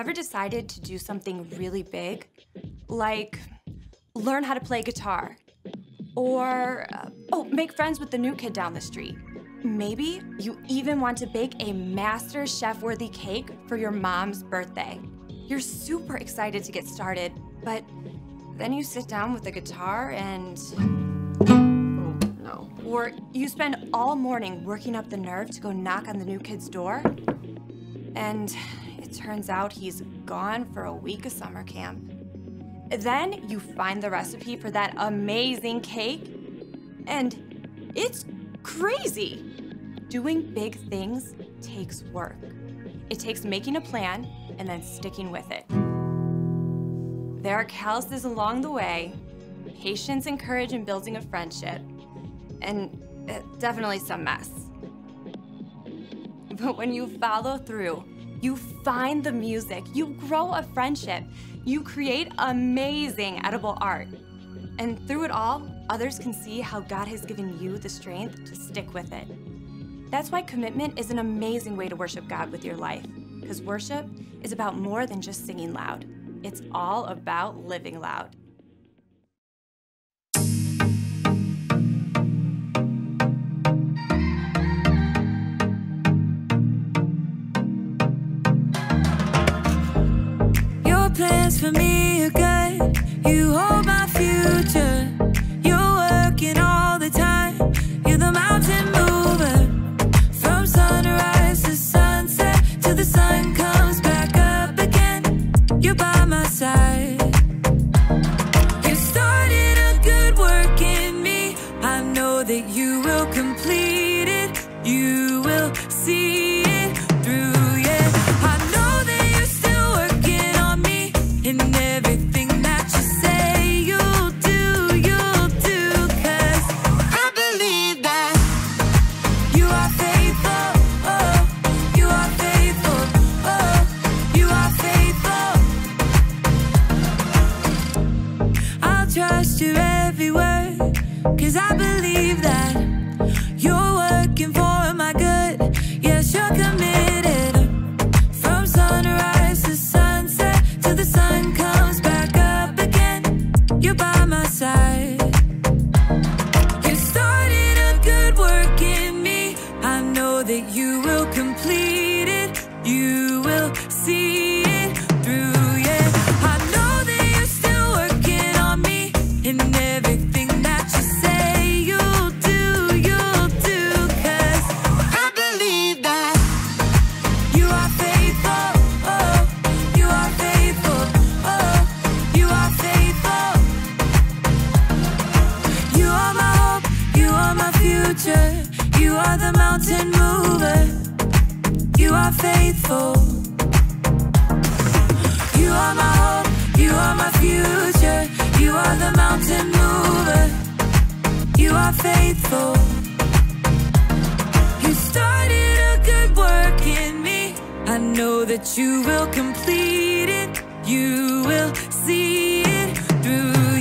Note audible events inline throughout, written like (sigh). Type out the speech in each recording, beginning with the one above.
Have you ever decided to do something really big? Like learn how to play guitar? Or, uh, oh, make friends with the new kid down the street? Maybe you even want to bake a master chef worthy cake for your mom's birthday. You're super excited to get started, but then you sit down with the guitar and. Oh, no. Or you spend all morning working up the nerve to go knock on the new kid's door, and it turns out he's gone for a week of summer camp. Then you find the recipe for that amazing cake, and it's crazy. Doing big things takes work. It takes making a plan and then sticking with it. There are calluses along the way, patience and courage in building a friendship, and uh, definitely some mess. (laughs) But when you follow through, you find the music, you grow a friendship, you create amazing edible art. And through it all, others can see how God has given you the strength to stick with it. That's why commitment is an amazing way to worship God with your life, because worship is about more than just singing loud. It's all about living loud. For me good. You hold my future. You're working all the time. You're the mountain mover. From sunrise to sunset till the sun comes back up again. You're by my side. I know that you will complete it. You will see it through.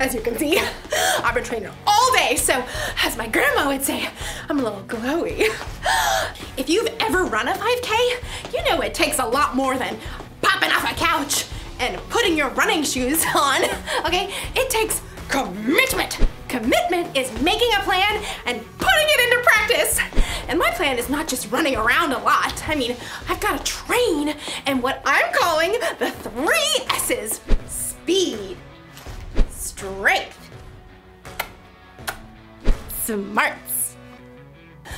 As you can see, (laughs) I've been training all day, so as my grandma would say, I'm a little glowy. (gasps) If you've ever run a 5K, you know it takes a lot more than popping off a couch and putting your running shoes (laughs) on, okay? It takes commitment. Commitment is making a plan and putting it into practice. And my plan is not just running around a lot. I mean, I've got to train and what I'm calling the three S's speed, strength, smarts.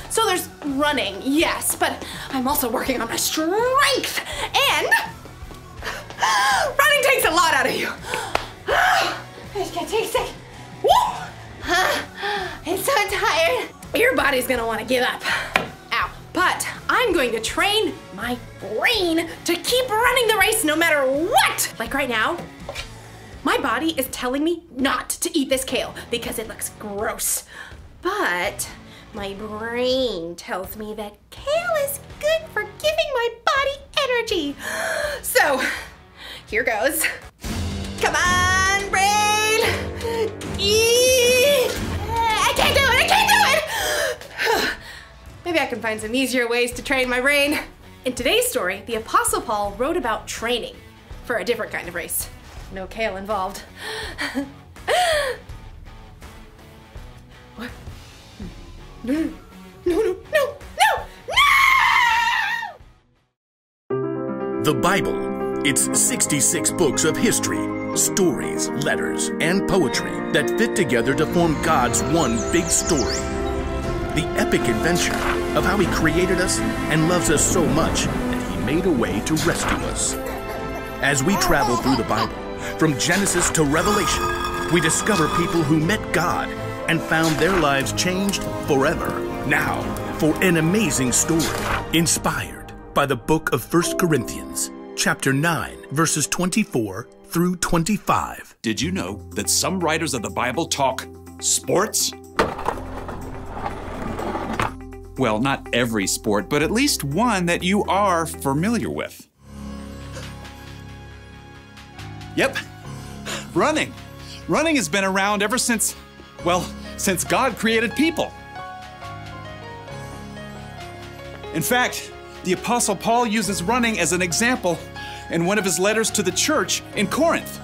So there's running, yes, but I'm also working on my strength and Running takes a lot out of you. I just can't take it. Woo! It's so tired. Your body's gonna want to give up. Ow. But I'm going to train my brain to keep running the race no matter what. Like right now, my body is telling me not to eat this kale because it looks gross. But my brain tells me that kale is good for giving my body energy. (gasps) So, here goes. Come on, brain! Eat! I can't do it! I can't do it! (sighs) Maybe I can find some easier ways to train my brain. In today's story, the Apostle Paul wrote about training for a different kind of race. No kale involved. what? No, no, no, no, no, no! The Bible. It's 66 books of history, stories, letters, and poetry that fit together to form God's one big story. The epic adventure of how He created us and loves us so much that He made a way to rescue us. As we travel through the Bible, from Genesis to Revelation, we discover people who met God and found their lives changed forever. Now, for an amazing story inspired by the book of 1 Corinthians, chapter 9, verses 24 through 25. Did you know that some writers of the Bible talk sports? Well, not every sport, but at least one that you are familiar with. Yep, running. Running has been around ever since, well, since God created people. In fact, the Apostle Paul uses running as an example in one of his letters to the church in Corinth.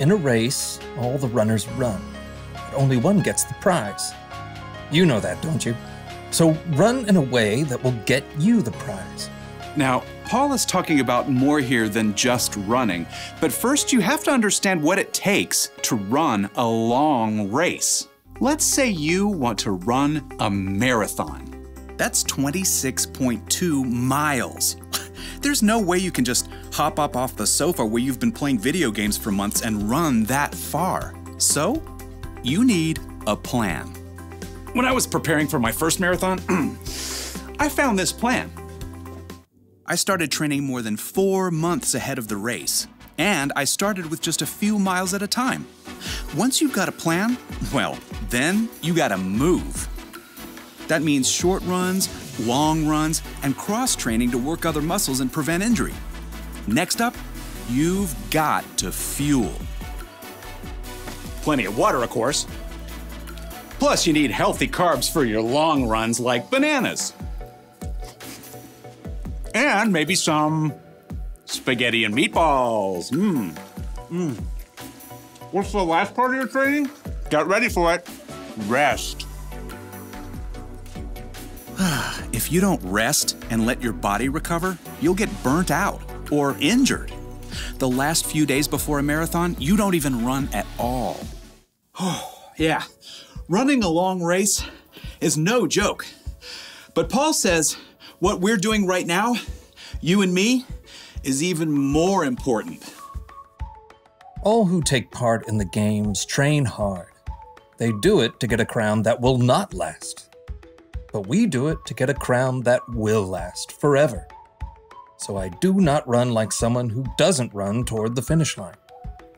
In a race, all the runners run, but only one gets the prize. You know that, don't you? So run in a way that will get you the prize. Now, Paul is talking about more here than just running, but first you have to understand what it takes to run a long race. Let's say you want to run a marathon. That's 26.2 miles. (laughs) There's no way you can just hop up off the sofa where you've been playing video games for months and run that far. So, you need a plan. When I was preparing for my first marathon, (clears throat) I found this plan. I started training more than four months ahead of the race, and I started with just a few miles at a time. Once you've got a plan, well, then you gotta move. That means short runs, long runs, and cross training to work other muscles and prevent injury. Next up, you've got to fuel. Plenty of water, of course. Plus, you need healthy carbs for your long runs like bananas. And maybe some spaghetti and meatballs. Mmm. Mmm. What's the last part of your training? Get ready for it. Rest. (sighs) if you don't rest and let your body recover, you'll get burnt out or injured. The last few days before a marathon, you don't even run at all. Oh, (sighs) yeah. Running a long race is no joke. But Paul says what we're doing right now, you and me, is even more important. All who take part in the games train hard. They do it to get a crown that will not last. But we do it to get a crown that will last forever. So I do not run like someone who doesn't run toward the finish line.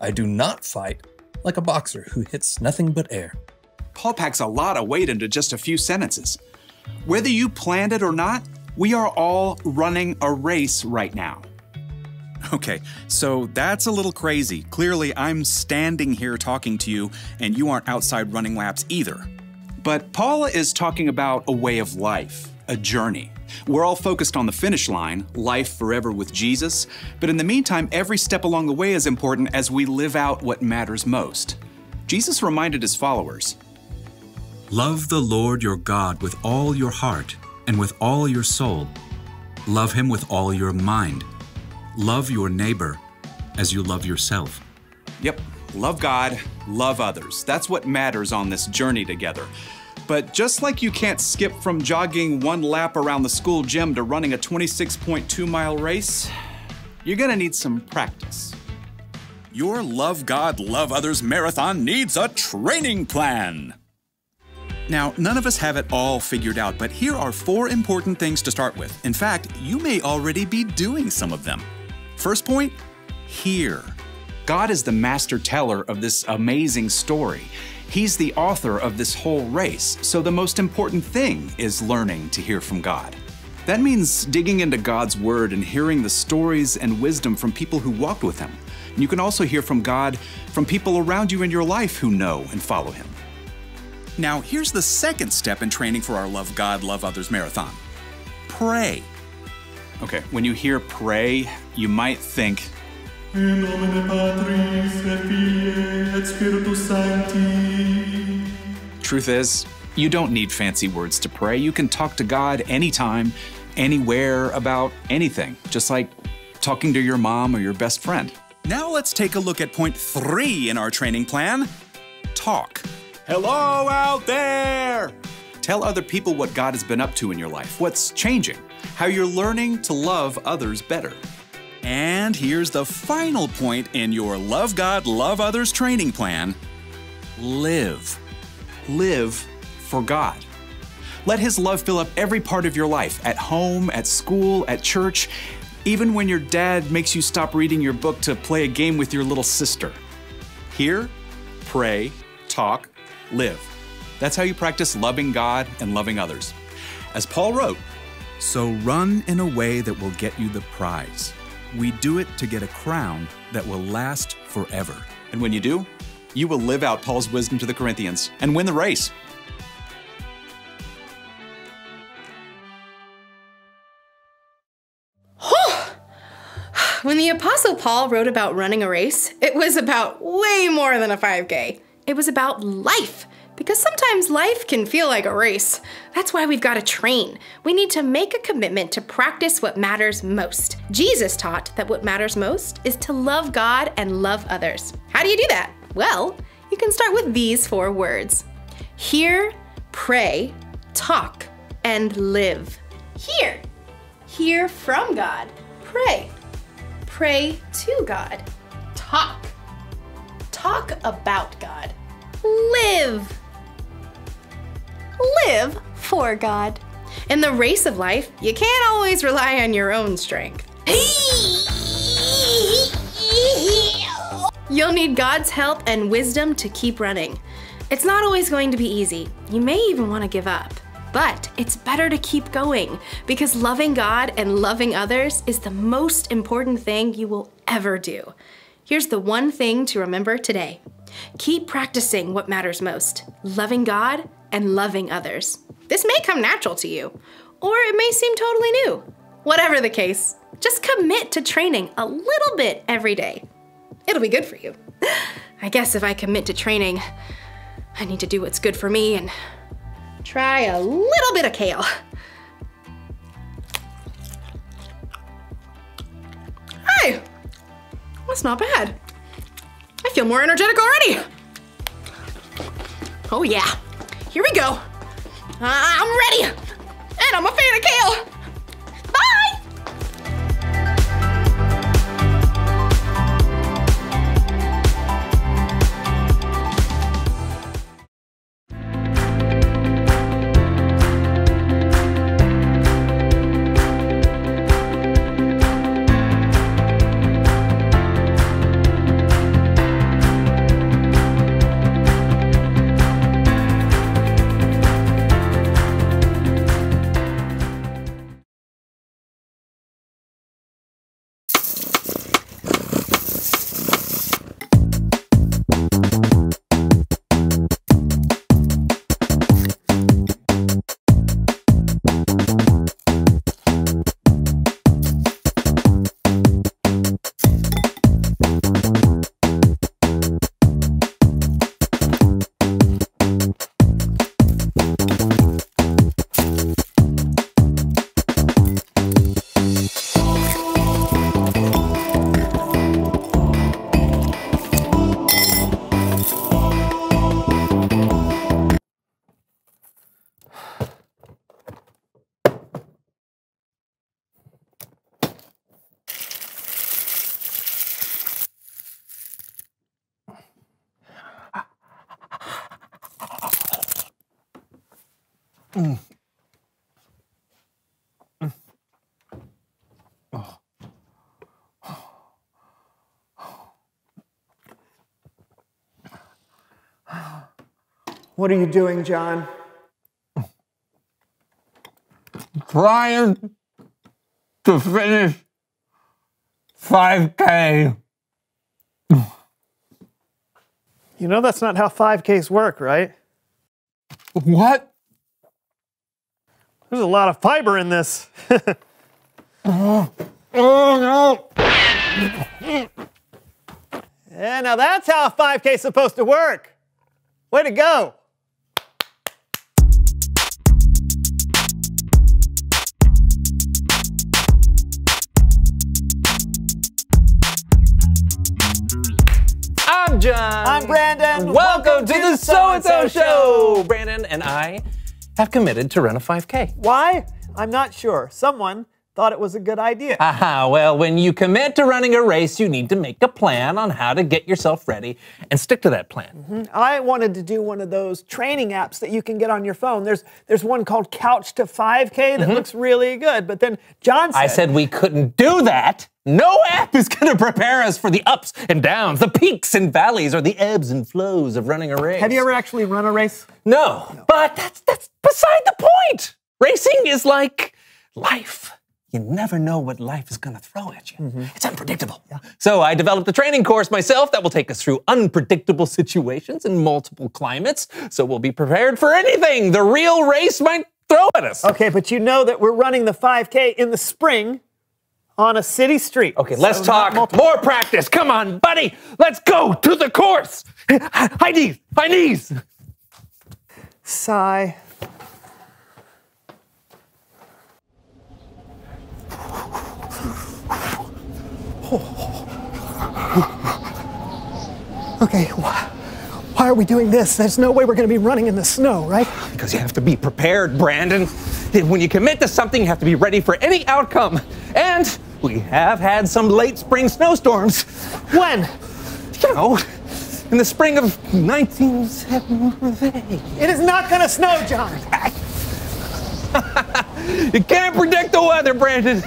I do not fight like a boxer who hits nothing but air. Paul packs a lot of weight into just a few sentences. Whether you planned it or not, we are all running a race right now. Okay, so that's a little crazy. Clearly, I'm standing here talking to you, and you aren't outside running laps either. But Paula is talking about a way of life, a journey. We're all focused on the finish line, life forever with Jesus, but in the meantime, every step along the way is important as we live out what matters most. Jesus reminded his followers Love the Lord your God with all your heart and with all your soul. Love him with all your mind. Love your neighbor as you love yourself. Yep, love God, love others. That's what matters on this journey together. But just like you can't skip from jogging one lap around the school gym to running a 26.2 mile race, you're gonna need some practice. Your Love God, Love Others marathon needs a training plan. Now, none of us have it all figured out, but here are four important things to start with. In fact, you may already be doing some of them. First point hear. God is the master teller of this amazing story. He's the author of this whole race, so the most important thing is learning to hear from God. That means digging into God's Word and hearing the stories and wisdom from people who walked with Him. You can also hear from God from people around you in your life who know and follow Him. Now, here's the second step in training for our Love God, Love Others marathon pray. Okay, when you hear pray, you might think, In nomine Patris et Filii et Spiritus Sancti. Truth is, you don't need fancy words to pray. You can talk to God anytime, anywhere, about anything, just like talking to your mom or your best friend. Now let's take a look at point three in our training plan talk. Hello out there! Tell other people what God has been up to in your life, what's changing, how you're learning to love others better. And here's the final point in your Love God, Love Others training plan live. Live for God. Let His love fill up every part of your life at home, at school, at church, even when your dad makes you stop reading your book to play a game with your little sister. Hear, pray, talk, live. That's how you practice loving God and loving others. As Paul wrote, So run in a way that will get you the prize. We do it to get a crown that will last forever. and when you do, you will live out Paul's wisdom to the Corinthians and win the race. When the Apostle Paul wrote about running a race, it was about way more than a 5K. It was about life. Because sometimes life can feel like a race. That's why we've got to train. We need to make a commitment to practice what matters most. Jesus taught that what matters most is to love God and love others. How do you do that? Well, you can start with these four words hear, pray, talk, and live. Hear. Hear from God. Pray. Pray to God. Talk. Talk about God. Live. Live for God. In the race of life, you can't always rely on your own strength. You'll need God's help and wisdom to keep running. It's not always going to be easy. You may even want to give up. But it's better to keep going because loving God and loving others is the most important thing you will ever do. Here's the one thing to remember today keep practicing what matters most loving God and loving others. This may come natural to you, or it may seem totally new. Whatever the case, just commit to training a little bit every day. It'll be good for you. (sighs) I guess if I commit to training, I need to do what's good for me and try a little bit of kale. Hey, that's not bad. I feel more energetic already. Oh yeah, here we go. I'm ready, and I'm a fan of kale. What are you doing, John? trying to finish 5K. You know that's not how 5Ks work, right? What? There's a lot of fiber in this. Oh, oh no. yeah, now that's how a 5K is supposed to work. Way to go. I'm John. I'm Brandon. Welcome, to, the So and So Show. Brandon and I have committed to run a 5K. Why? I'm not sure. Someone thought it was a good idea. Aha, well, when you commit to running a race, you need to make a plan on how to get yourself ready and stick to that plan. Mm-hmm. I wanted to do one of those training apps that you can get on your phone. There's there's one called Couch to 5K that mm-hmm. looks really good. But then John said, I said we couldn't do that. No app is going to prepare us for the ups and downs, the peaks and valleys, or the ebbs and flows of running a race. Have you ever actually run a race? No, but that's that's beside the point. Racing is like life. You never know what life is going to throw at you. Mm-hmm. It's unpredictable. So I developed a training course myself that will take us through unpredictable situations in multiple climates. So we'll be prepared for anything the real race might throw at us. Okay, but you know that we're running the 5K in the spring on a city street. Okay, let's So talk multiple- more practice. Come on, buddy. Let's go to the course. High knees, high knees. Sigh. (laughs) Okay, why, why are we doing this? There's no way we're going to be running in the snow, right? Because you have to be prepared, Brandon. When you commit to something, you have to be ready for any outcome. And we have had some late spring snowstorms. When? You know, in the spring of 1978. It is not going to snow, John. (laughs) You can't predict the weather, Brandon.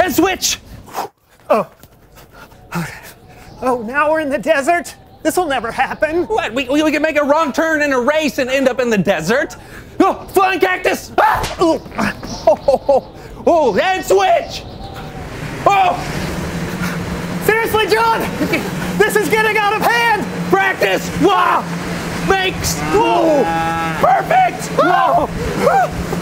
And switch. Oh, oh! now we're in the desert? This will never happen. What? We, we, we can make a wrong turn in a race and end up in the desert? Oh, flying cactus! Ah! Oh, oh, oh, oh, and switch! Oh! Seriously, John! This is getting out of hand! Practice! Wow! Makes! Whoa! Perfect! Whoa!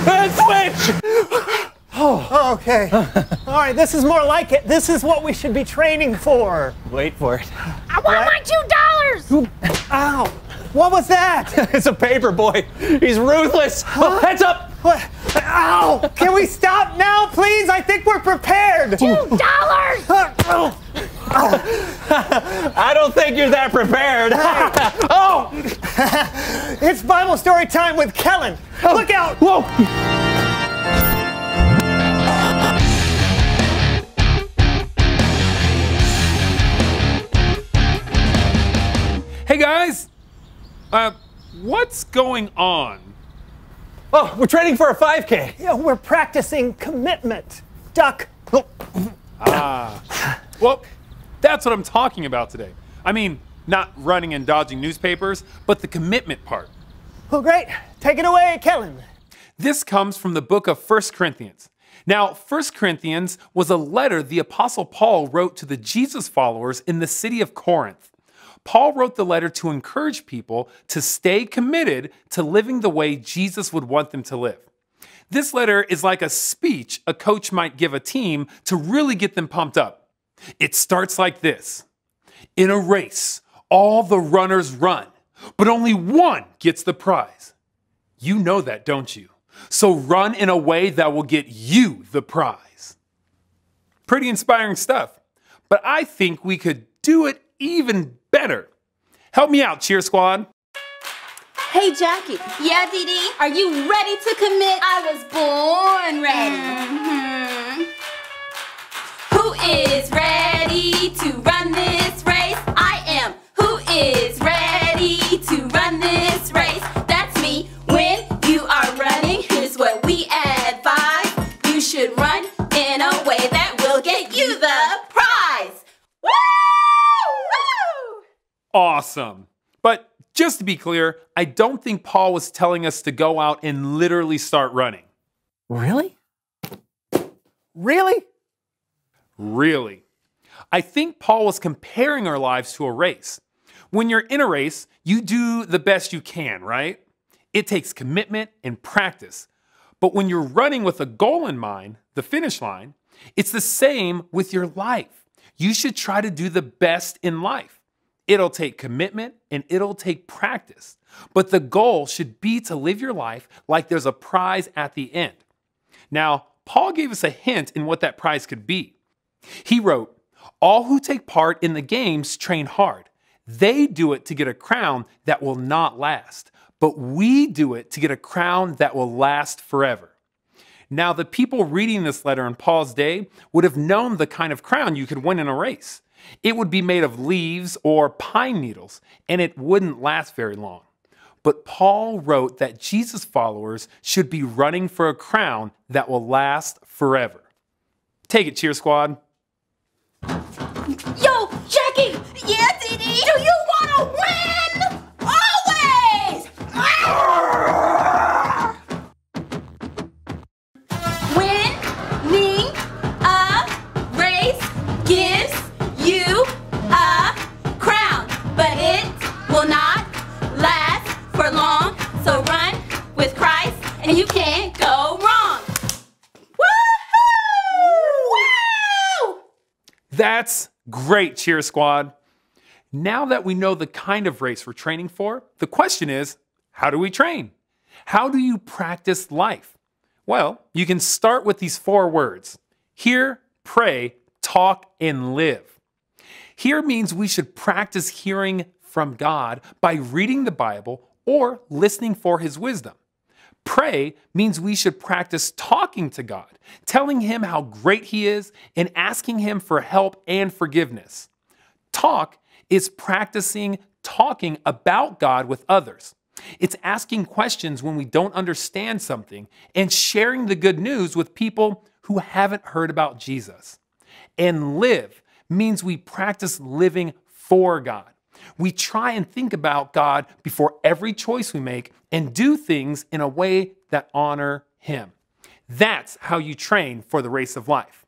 And switch! Oh. oh, okay. (laughs) All right, this is more like it. This is what we should be training for. Wait for it. I want my two dollars. Ow! What was that? (laughs) it's a paper boy. He's ruthless. Oh, heads up! What? Ow! Can we stop now, please? I think we're prepared. Two dollars. (laughs) Oh. I don't think you're that prepared. oh! It's Bible story time with Kellen. Oh. Look out! Whoa! Hey guys, uh, what's going on? Oh, we're training for a 5K. Yeah, we're practicing commitment. Duck. Ah, well, that's what I'm talking about today. I mean, not running and dodging newspapers, but the commitment part. Well, great. Take it away, Kellen. This comes from the book of 1 Corinthians. Now, 1 Corinthians was a letter the Apostle Paul wrote to the Jesus followers in the city of Corinth. Paul wrote the letter to encourage people to stay committed to living the way Jesus would want them to live. This letter is like a speech a coach might give a team to really get them pumped up. It starts like this In a race, all the runners run, but only one gets the prize. You know that, don't you? So run in a way that will get you the prize. Pretty inspiring stuff. But I think we could do it even better. Help me out, Cheer Squad. Hey Jackie. Yeah, Dee Dee. Are you ready to commit? I was born ready. Mm-hmm. Who is ready to run this awesome. But just to be clear, I don't think Paul was telling us to go out and literally start running. Really? Really? Really. I think Paul was comparing our lives to a race. When you're in a race, you do the best you can, right? It takes commitment and practice. But when you're running with a goal in mind, the finish line, it's the same with your life. You should try to do the best in life. It'll take commitment and it'll take practice. But the goal should be to live your life like there's a prize at the end. Now, Paul gave us a hint in what that prize could be. He wrote, All who take part in the games train hard. They do it to get a crown that will not last, but we do it to get a crown that will last forever. Now, the people reading this letter in Paul's day would have known the kind of crown you could win in a race. It would be made of leaves or pine needles, and it wouldn't last very long. But Paul wrote that Jesus followers should be running for a crown that will last forever. Take it, Cheer Squad. Yo, So run with Christ, and you can't go wrong. Woo! That's great, Cheer Squad. Now that we know the kind of race we're training for, the question is how do we train? How do you practice life? Well, you can start with these four words hear, pray, talk, and live. Hear means we should practice hearing from God by reading the Bible or listening for His wisdom. Pray means we should practice talking to God, telling Him how great He is, and asking Him for help and forgiveness. Talk is practicing talking about God with others. It's asking questions when we don't understand something and sharing the good news with people who haven't heard about Jesus. And live means we practice living for God. We try and think about God before every choice we make and do things in a way that honor Him. That's how you train for the race of life.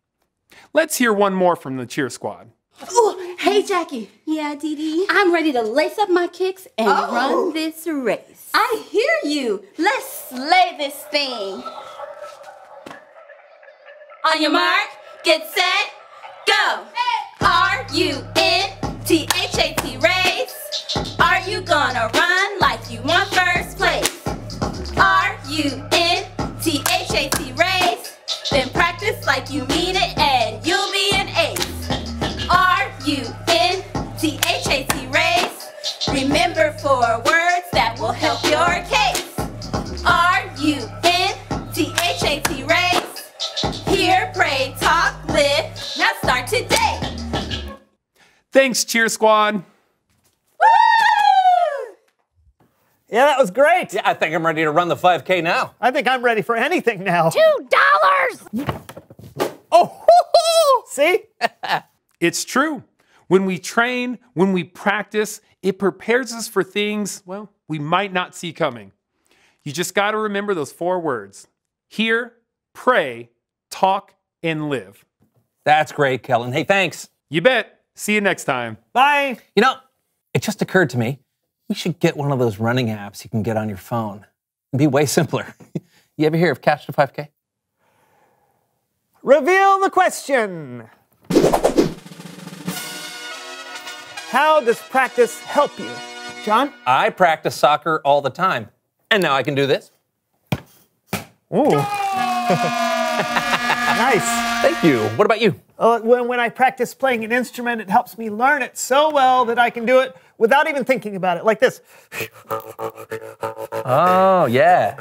Let's hear one more from the cheer squad. Ooh, hey Jackie. Yeah, Dee Dee. I'm ready to lace up my kicks and Oh. run this race. I hear you. Let's slay this thing. On your mark, get set, go. R U N T H A T race. Are you gonna run like you want first place? R U N T H A T race. Then practice like you mean it and you'll be an ace. R U N T H A T race. Remember four words that will help your case. R U N T H A T race. Thanks, cheer squad. Yeah, that was great. Yeah, I think I'm ready to run the 5K now. I think I'm ready for anything now. Two dollars! Oh, (laughs) see? (laughs) It's true. When we train, when we practice, it prepares us for things, well, we might not see coming. You just got to remember those four words hear, pray, talk, and live. That's great, Kellen. Hey, thanks. You bet. See you next time. Bye. You know, it just occurred to me we should get one of those running apps you can get on your phone. It'd be way simpler. (laughs) you ever hear of Couch to 5K? Reveal the question. How does practice help you? John? I practice soccer all the time. And now I can do this. Ooh. (laughs) nice. Thank you. What about you? Uh, when, when I practice playing an instrument, it helps me learn it so well that I can do it without even thinking about it, like this. Oh, yeah.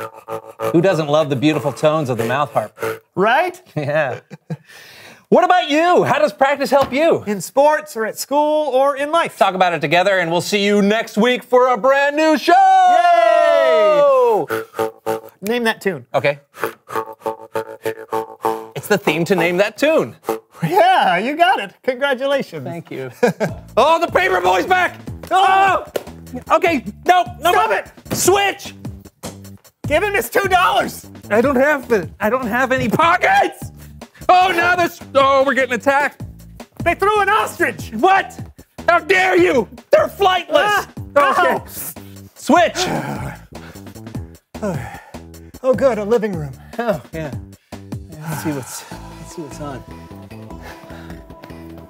Who doesn't love the beautiful tones of the mouth harp? Right? (laughs) Yeah. What about you? How does practice help you? In sports or at school or in life. Talk about it together, and we'll see you next week for a brand new show! Yay! Name that tune. Okay. It's the theme to name that tune. Yeah, you got it. Congratulations. Thank you. (laughs) oh, the paper boy's back! Oh! Okay, no, no. Stop it! Switch! Give him his two dollars. I don't have the. I don't have any pockets. Oh, now this. Oh, we're getting attacked. They threw an ostrich. What? How dare you? They're flightless. Ah, okay. Switch. (sighs) Oh, good, a living room. Oh, yeah. Let's see what's. Let's see what's on.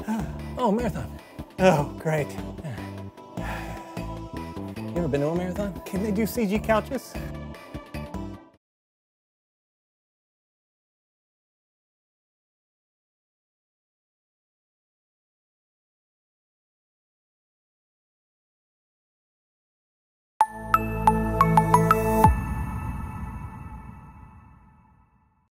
Ah, oh, marathon. Oh, great. You ever been to a marathon? Can they do CG couches?